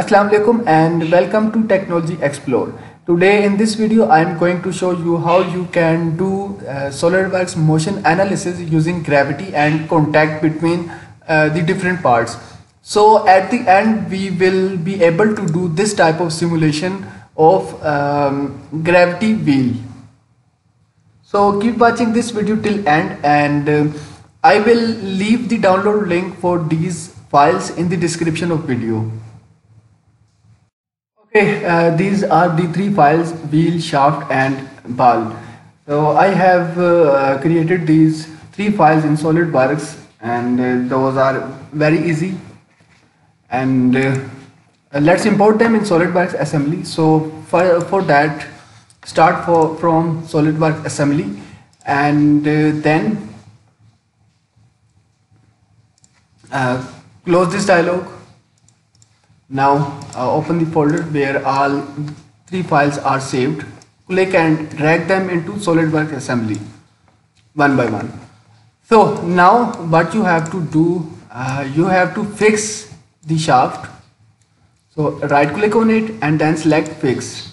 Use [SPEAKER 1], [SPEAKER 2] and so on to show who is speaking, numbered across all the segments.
[SPEAKER 1] Assalamu alaikum and welcome to Technology Explore. Today in this video I am going to show you how you can do uh, SolidWorks motion analysis using gravity and contact between uh, the different parts. So at the end we will be able to do this type of simulation of um, gravity wheel. So keep watching this video till end and uh, I will leave the download link for these files in the description of video. Okay, uh, these are the three files wheel, shaft and ball. So I have uh, created these three files in SolidWorks and uh, those are very easy and uh, let's import them in SolidWorks assembly. So for, for that start for, from SolidWorks assembly and uh, then uh, close this dialog now uh, open the folder where all three files are saved. Click and drag them into SolidWorks assembly one by one. So now what you have to do uh, you have to fix the shaft. So right click on it and then select fix.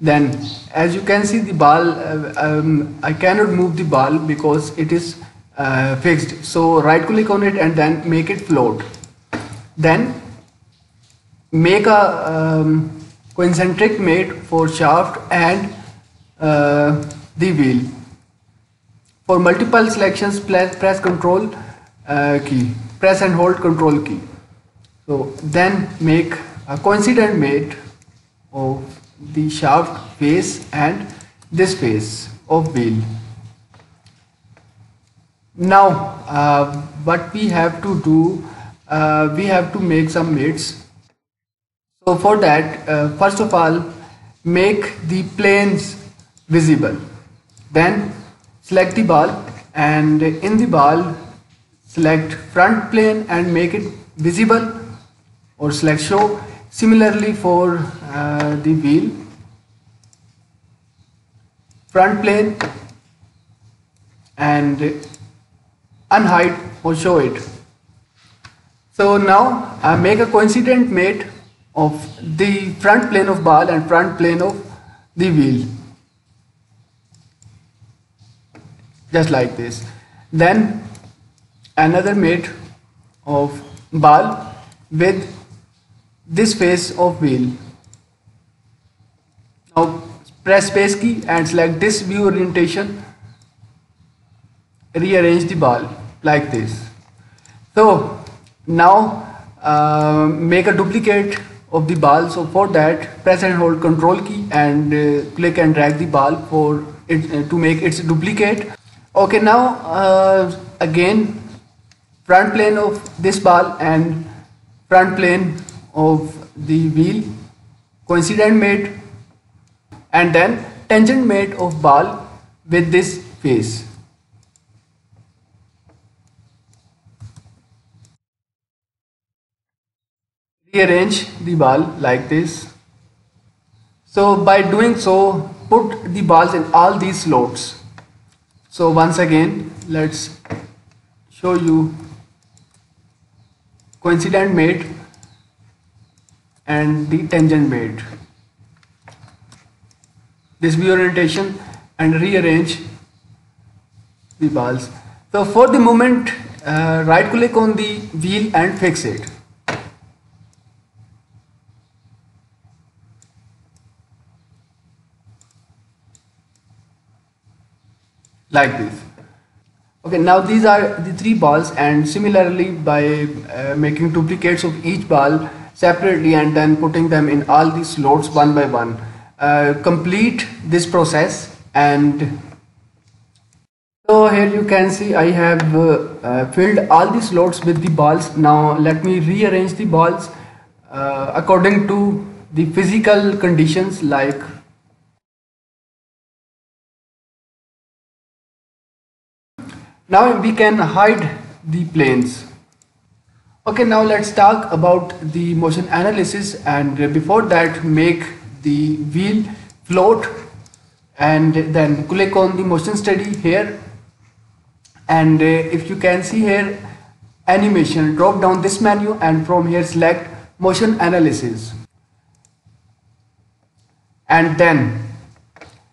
[SPEAKER 1] Then as you can see the ball uh, um, I cannot move the ball because it is uh, fixed. So right click on it and then make it float. Then make a um, concentric mate for shaft and uh, the wheel. For multiple selections, press, press control uh, key, press and hold control key. So then make a coincident mate of the shaft face and this face of wheel. Now uh, what we have to do, uh, we have to make some mates so for that, uh, first of all, make the planes visible. Then select the ball and in the ball, select front plane and make it visible or select show. Similarly for uh, the wheel, front plane and unhide or show it. So now uh, make a coincident mate of the front plane of ball and front plane of the wheel. Just like this. Then another mate of ball with this face of wheel. Now press space key and select this view orientation. Rearrange the ball like this. So now uh, make a duplicate of the ball. So for that press and hold control key and uh, click and drag the ball for it uh, to make its duplicate. Okay now uh, again front plane of this ball and front plane of the wheel. Coincident mate and then tangent mate of ball with this face rearrange the ball like this. So by doing so put the balls in all these slots so once again let's show you coincident mate and the tangent mate this view orientation and rearrange the balls. So for the moment uh, right click on the wheel and fix it like this. Okay now these are the three balls and similarly by uh, making duplicates of each ball separately and then putting them in all these slots one by one. Uh, complete this process and so here you can see I have uh, uh filled all the slots with the balls. Now let me rearrange the balls uh, according to the physical conditions like Now we can hide the planes. Okay, now let's talk about the motion analysis and before that make the wheel float and then click on the motion study here and uh, if you can see here animation drop down this menu and from here select motion analysis and then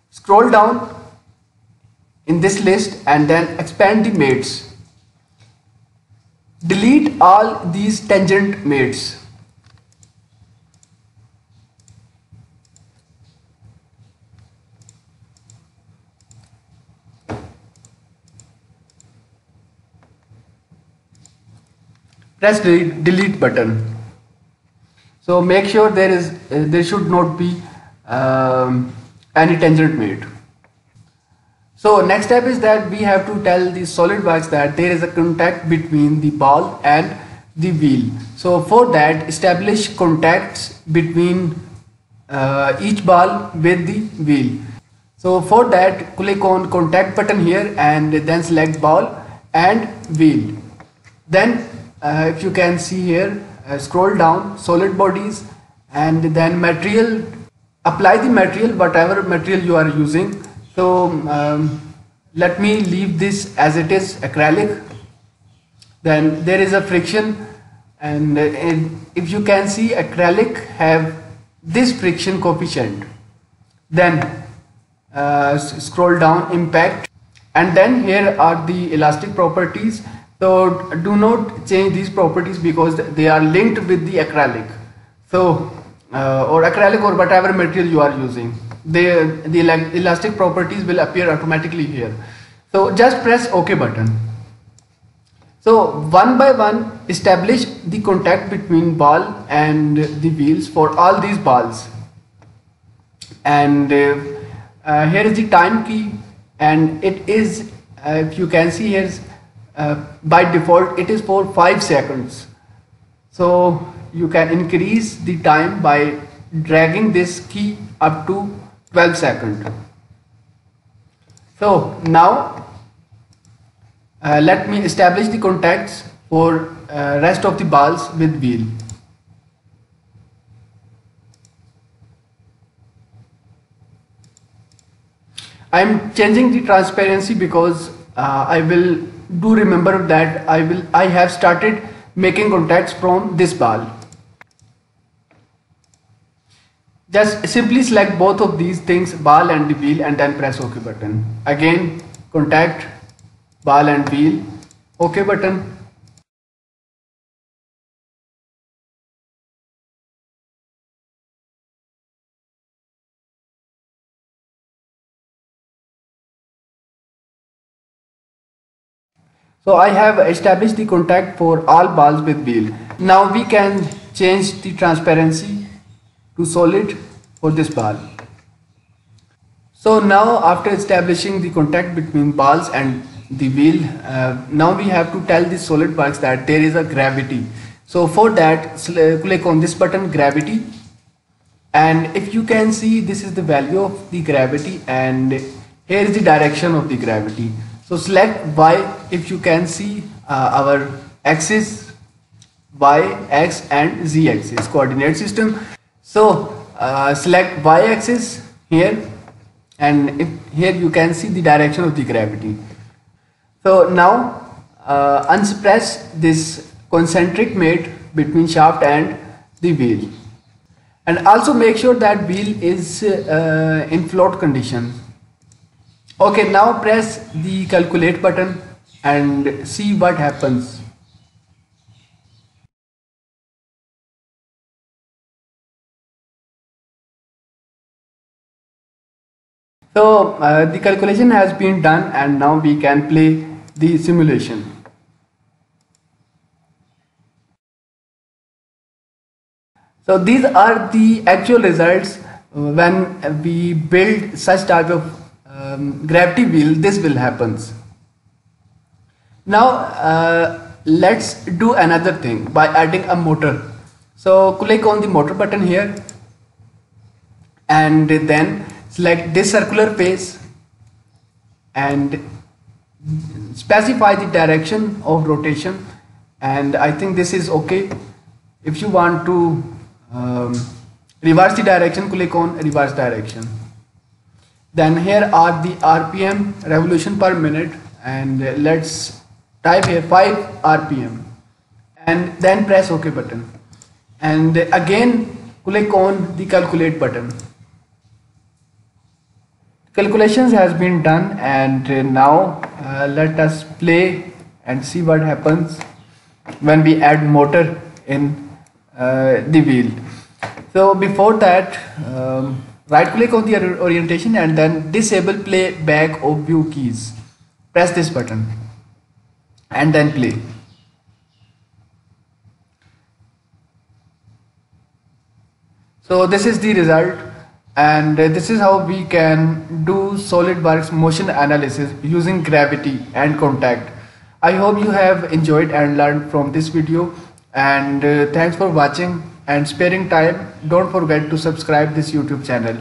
[SPEAKER 1] scroll down in this list and then expand the mates. Delete all these tangent mates. Press delete, delete button. So make sure there is uh, there should not be um, any tangent mate so next step is that we have to tell the solid SolidWorks that there is a contact between the ball and the wheel. So for that establish contacts between uh, each ball with the wheel. So for that click on contact button here and then select ball and wheel. Then uh, if you can see here uh, scroll down solid bodies and then material apply the material whatever material you are using so um, let me leave this as it is acrylic. Then there is a friction and, and if you can see acrylic have this friction coefficient. Then uh, scroll down impact and then here are the elastic properties. So do not change these properties because they are linked with the acrylic. So uh, or acrylic or whatever material you are using the, the elastic properties will appear automatically here. So just press OK button. So one by one establish the contact between ball and the wheels for all these balls. And uh, uh, here is the time key and it is uh, if you can see here uh, by default it is for 5 seconds. So you can increase the time by dragging this key up to 12 second. So now uh, let me establish the contacts for uh, rest of the balls with wheel. I am changing the transparency because uh, I will do remember that I will I have started making contacts from this ball. Just simply select both of these things, ball and the wheel and then press OK button. Again, contact, ball and wheel, OK button. So I have established the contact for all balls with wheel. Now we can change the transparency to solid for this ball. So now after establishing the contact between balls and the wheel, uh, now we have to tell the SolidWorks that there is a gravity. So for that click on this button gravity and if you can see this is the value of the gravity and here is the direction of the gravity. So select Y if you can see uh, our axis Y, X and Z axis coordinate system. So uh, select y-axis here and here you can see the direction of the gravity. So now uh, unsuppress this concentric mate between shaft and the wheel and also make sure that wheel is uh, in float condition. Okay now press the calculate button and see what happens. So uh, the calculation has been done and now we can play the simulation. So these are the actual results when we build such type of um, gravity wheel this will happens. Now uh, let's do another thing by adding a motor. So click on the motor button here and then select this circular face and specify the direction of rotation. And I think this is okay. If you want to um, reverse the direction click on reverse direction. Then here are the RPM revolution per minute. And let's type here 5 RPM and then press OK button. And again click on the calculate button calculations has been done and now uh, let us play and see what happens when we add motor in uh, the wheel. So before that um, right click on the orientation and then disable play back of view keys. Press this button and then play. So this is the result and this is how we can do solid SolidWorks motion analysis using gravity and contact. I hope you have enjoyed and learned from this video. And uh, thanks for watching and sparing time. Don't forget to subscribe this YouTube channel